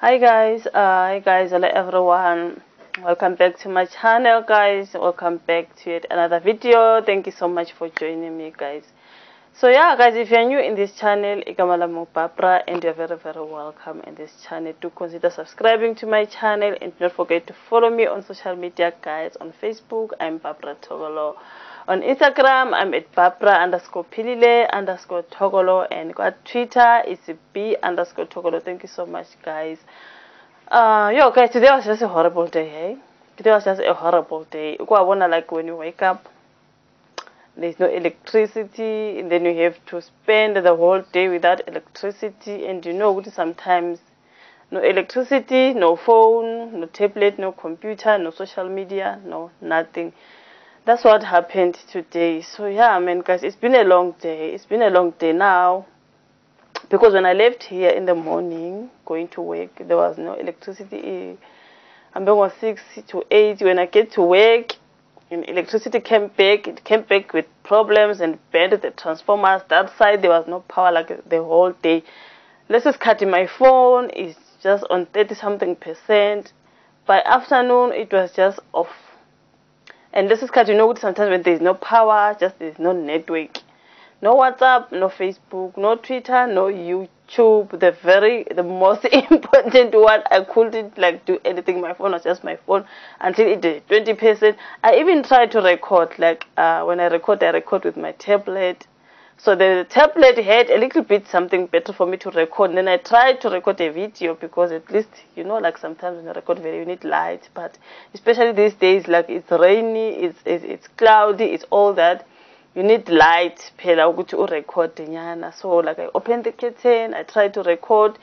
hi guys uh, hi guys hello everyone. Welcome back to my channel guys. Welcome back to yet another video. Thank you so much for joining me guys. So yeah guys if you're new in this channel ikamala and you're very very welcome in this channel. Do consider subscribing to my channel and don't forget to follow me on social media guys. On facebook i'm barbara togolo on instagram i'm at barbara underscore philile underscore togolo and got twitter it's b underscore togolo thank you so much guys. Uh yo guys today was just a horrible day hey? Today was just a horrible day. I wanna like when you wake up there's no electricity and then you have to spend the whole day without electricity and you know sometimes no electricity no phone no tablet no computer no social media no nothing that's what happened today so yeah man guys it's been a long day it's been a long day now because when i left here in the morning going to work there was no electricity i'm going 6 to 8 when i get to work and electricity came back. It came back with problems and burned the transformers. That side there was no power like the whole day. Let's just cut in my phone. It's just on 30 something percent. By afternoon it was just off. And this is because. You know sometimes when there's no power, just there's no network. No WhatsApp, no Facebook, no Twitter, no YouTube. The very, the most important one, I couldn't like do anything. My phone was just my phone until it did 20%. I even tried to record, like uh, when I record, I record with my tablet. So the tablet had a little bit something better for me to record. And then I tried to record a video because at least, you know, like sometimes when you record video, you need light. But especially these days, like it's rainy, it's, it's, it's cloudy, it's all that. You need light phela ukuthi urekhode nyana. So like i opened the curtain i tried to record.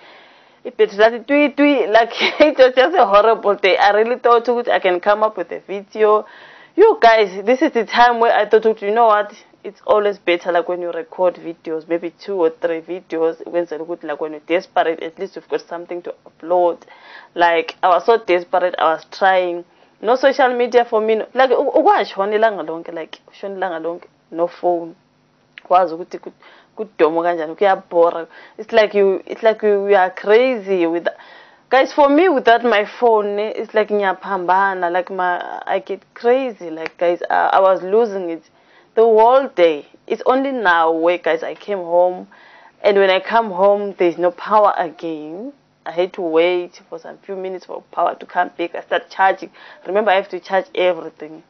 Ibhetri lathi twi twi like it was just a horrible day. I really thought i can come up with a video. You guys this is the time where i thought you know what it's always better like when you record videos maybe two or three videos ukwenzela ukuthi like when you're desperate at least you've got something to upload. Like i was so desperate i was trying. No social media for me like ukwashona ilanga lonke like ushona ilanga lonke no phone. Kwazi ukuthi kudomo kanjani kuyabora it's like you it's like you, are crazy with guys for me without my phone eh, it's like ngiyaphambana like my i get crazy like guys I, I was losing it the whole day it's only now where guys i came home and when i come home there's no power again I had to wait for some few minutes for power to come back. I start charging. Remember, I have to charge everything.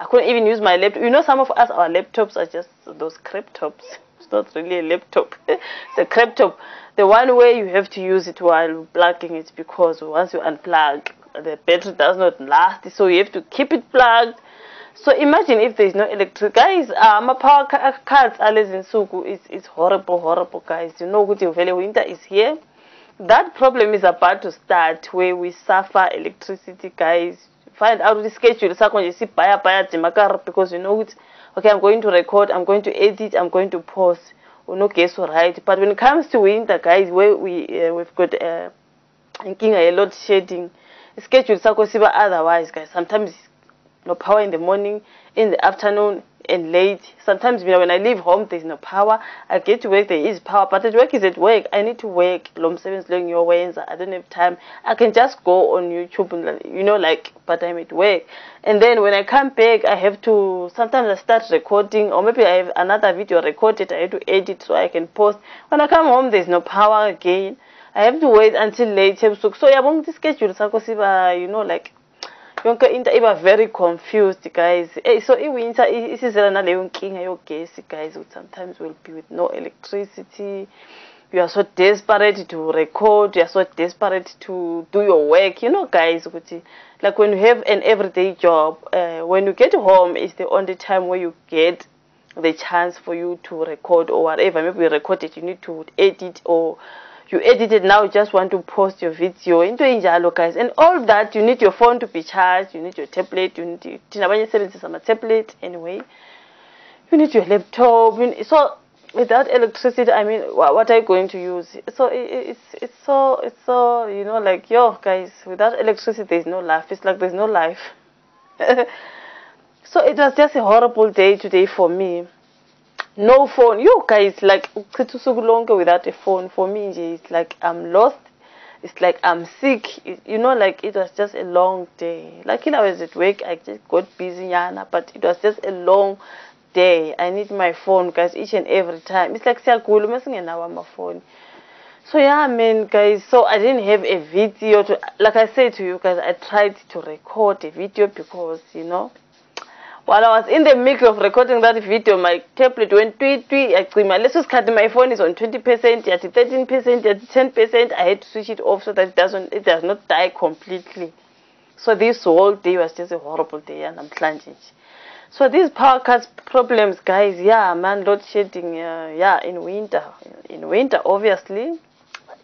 I couldn't even use my laptop. You know, some of us, our laptops are just those crap tops. It's not really a laptop. it's a crap top. The one way you have to use it while plugging it because once you unplug, the battery does not last. So you have to keep it plugged. So imagine if there is no electric. Guys, uh, my power cards are in Suku. It's, it's horrible, horrible, guys. You know, winter is here. That problem is about to start where we suffer electricity, guys find out the schedule sakho nje sibhaya bhaya jimakara because you know ukuthi okay i'm going to record i'm going to edit i'm going to post guess right but when it comes to winter guys where we uh, we've got uh, inkinga ye-load shedding schedule sakho siba otherwise guys sometimes no power in the morning in the afternoon and late. Sometimes you know, when I leave home, there's no power. I get to work, there is power, but at work is at work. I need to work. Lom seven long your ways. I don't have time. I can just go on YouTube, and, you know, like, but I'm at work. And then when I come back, I have to, sometimes I start recording, or maybe I have another video recorded. I have to edit so I can post. When I come home, there's no power again. I have to wait until late. So, yeah, the schedule, you know, like, yonke into iba very confused guys. Hey, so i-winter isizela naleyo nkinga yogesi guys ukuthi sometimes we'll be with no electricity. You are so desperate to record you are so desperate to do your work. You know guys ukuthi like when you have an everyday job uh, when you get home it's the only time where you get the chance for you to record or whatever. Maybe you it you need to edit or you edited now you just want to post your video into enjalo guys. And all that you need your phone to be charged you need your tablet you need thina abanye sebenzisa ama-tablet anyway. You need your laptop so without electricity i mean what are you going to use? So it's it's so it's so you know like yo guys without electricity there's no life. It's like there's no life. So it was just a horrible day today for me no phone you guys like uchitha usuku without a phone for me it's like i'm lost it's like I'm sick. You know, like it was just a long day. When I was at work, I just got busy, Yana, but it was just a long day. I need my phone, guys, each and every time. It's like siyagula on my phone. So yeah, man, guys. So I didn't have a video to, like I said to you guys, I tried to record a video because you know while I was in the middle of recording that video, my tablet went tweet tweet. Let's just cut my phone is on 20%, at 13%, at 10%. I had to switch it off so that it doesn't it does not die completely. So this whole day was just a horrible day and I'm plunging. So these power cuts problems, guys, yeah, man, load shedding, uh, yeah, in winter. In winter, obviously,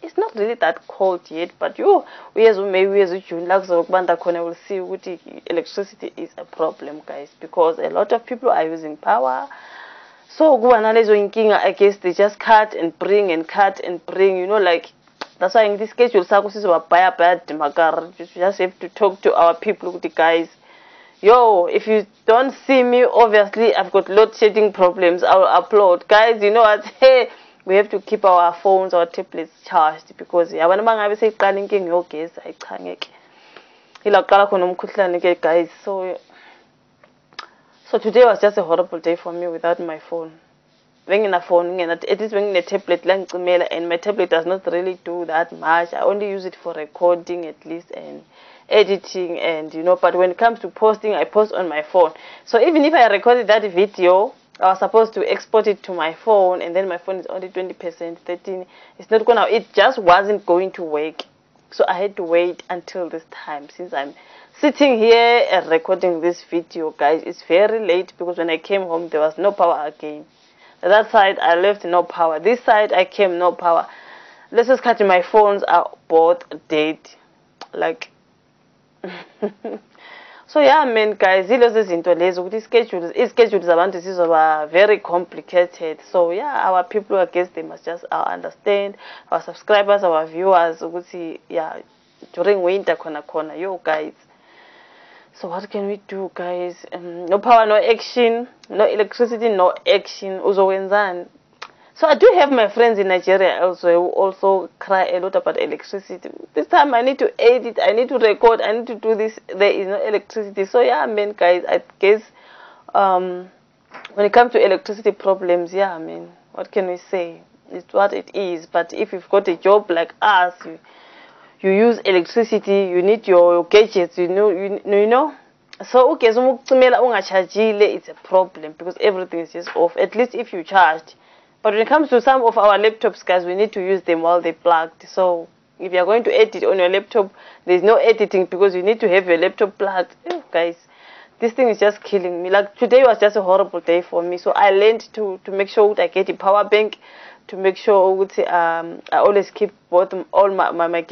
it's not really that cold yet but you uyezo maybe uyezujune la kuzokubanda khona will see ukuthi electricity is a problem guys because a lot of people are using power. So kuba nalezo inkinga i guess they just cut and bring and cut and bring you know like that's why in this ngithi schedule sakho sizobabhaya bhaya dimakara you just have to talk to our people ukuthi guys yo if you don't see me obviously i've got load shedding problems i'll upload. Guys you know what? Hey we have to keep our phones or tablets charged because yabona uma ngabe seyiqala inkinga yogesi ayicha ngeke ila kuqala khona umkhuhlane ke guys. So so today was just a horrible day for me without my phone. Winging a phone and at least bengine-tablet la ngicimela and my tablet does not really do that much. I only use it for recording at least and editing and you know but when it comes to posting i post on my phone. So even if i recorded that video I was supposed to export it to my phone and then my phone is only 20%, 13. It's not gonna, it just wasn't going to work. So I had to wait until this time since I'm sitting here and recording this video, guys. It's very late because when I came home, there was no power again. That side, I left no power. This side, I came no power. Let's just cut my phones are both dead. Like, so yeah man guys yilezo zinto lezo ukuthi ischedule ischedule zabantu zizoba very complicated. So yeah our people I guess they must just uh, understand. Our subscribers our viewers ukuthi yeah during winter khona khona yo guys. So what can we do guys? Um, no power no action no electricity no action. Uzowenzani so I do have my friends in Nigeria also who also cry a lot about electricity. This time I need to edit, I need to record, I need to do this. There is no electricity. So yeah, I mean, guys, I guess um, when it comes to electricity problems, yeah, I mean, what can we say? It's what it is. But if you've got a job like us, you, you use electricity, you need your, your gadgets, you know, you, you know. So okay, so it's a problem because everything is just off. At least if you charged but when it comes to some of our laptops, guys, we need to use them while they're plugged. So if you're going to edit on your laptop, there's no editing because you need to have your laptop plugged. Ew, guys, this thing is just killing me. Like today was just a horrible day for me. So I learned to, to make sure that I get a power bank to make sure um, I always keep both all my, my, my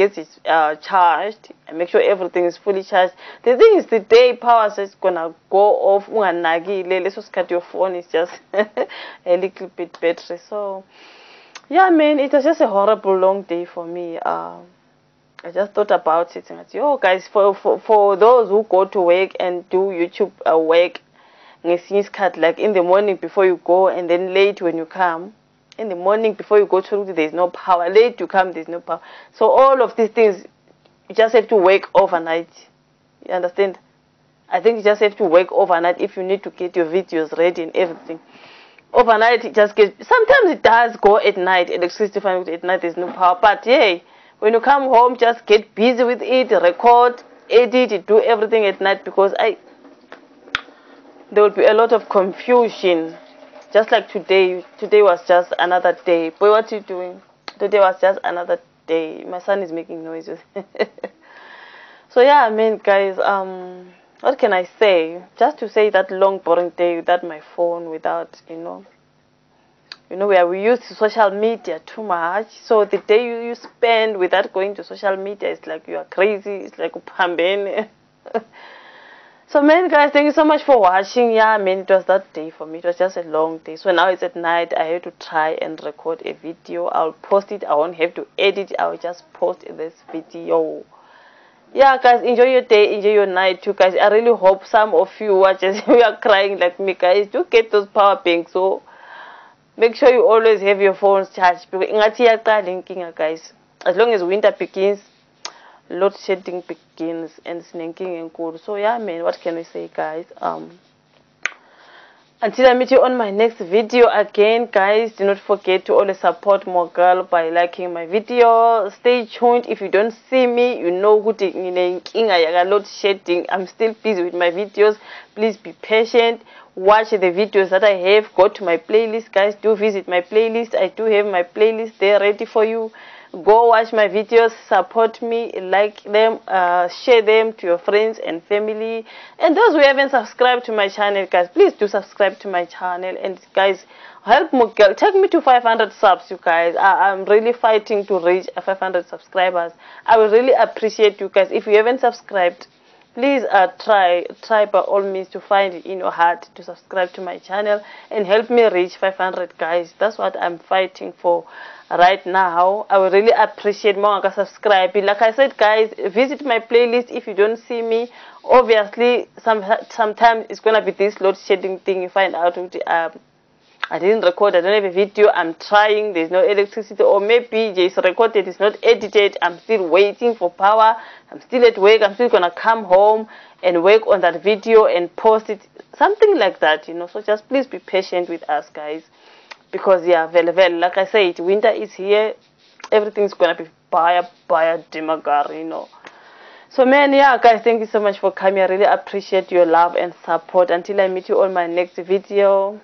uh, charged and make sure everything is fully charged. The thing is the day power is gonna go off unganakile leso sikhathi your phone is just a little bit battery. So yeah man it was just a horrible long day for me. Uh, I just thought about it and I said, oh guys for, for, for those who go to work and do YouTube uh, work like in the morning before you go and then late when you come in the morning before you go to work, there's no power. Late you come, there's no power. So all of these things, you just have to wake overnight. You understand? I think you just have to wake overnight if you need to get your videos ready and everything. Overnight, it just gets. Sometimes it does go at night. Electricity find at night, there's no power. But yeah, when you come home, just get busy with it, record, edit, do everything at night because I. There will be a lot of confusion just like today, today was just another day. Boy, what you doing? Today was just another day. My son is making noises. so yeah, I mean, guys, um, what can I say? Just to say that long, boring day without my phone, without, you know, you know, where we use social media too much. So the day you, you spend without going to social media, it's like you are crazy. It's like upambene. So man guys, thank you so much for watching. Yeah, I mean it was that day for me. It was just a long day. So now it's at night. I have to try and record a video. I'll post it. I won't have to edit. I'll just post this video. Yeah guys, enjoy your day, enjoy your night too guys. I really hope some of you just you are crying like me guys. Do get those power banks. So make sure you always have your phones charged. Because guys. As long as winter begins, load shedding begins and and enkulu so yeah man what can we say guys um until I meet you on my next video again, guys, do not forget to always support more girl by liking my video. Stay tuned. If you don't see me, you know who taking load shedding. I'm still busy with my videos. Please be patient. Watch the videos that I have. Go to my playlist, guys. Do visit my playlist. I do have my playlist there ready for you go watch my videos support me like them uh, share them to your friends and family. And those who haven't subscribed to my channel guys please do subscribe to my channel. And guys help me take me to 500 subs you guys. I, i'm really fighting to reach 500 subscribers. I will really appreciate you guys. If you haven't subscribed please uh, try try by all means to find it in your heart to subscribe to my channel and help me reach 500 guys. That's what i'm fighting for right now. I would really appreciate more subscribe like i said guys visit my playlist if you don't see me. Obviously some sometimes it's gonna be this load shedding thing you find out um, I didn't record, I don't have a video, I'm trying, there's no electricity, or maybe it's recorded, it's not edited, I'm still waiting for power, I'm still at work, I'm still gonna come home and work on that video and post it, something like that, you know, so just please be patient with us, guys. Because yeah vele vele. Like i said winter is here. Everything's gonna be baya baya dimagar you know. So man yeah guys thank you so much for coming. I really appreciate your love and support. Until i meet you on my next video